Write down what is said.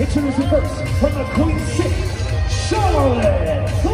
Introducing first from the Queen City, Charlotte!